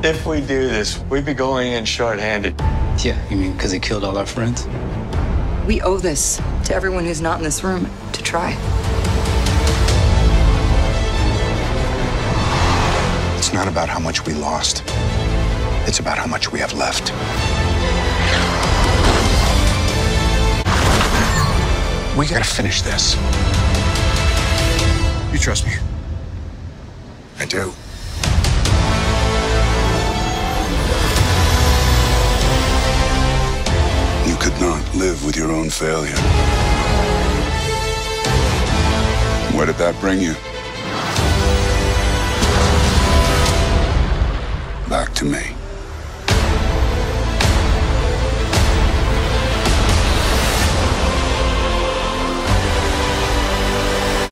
If we do this, we'd be going in short-handed. Yeah, you mean because he killed all our friends? We owe this to everyone who's not in this room to try. It's not about how much we lost. It's about how much we have left. We gotta finish this. You trust me? I do. Live with your own failure. Where did that bring you? Back to me.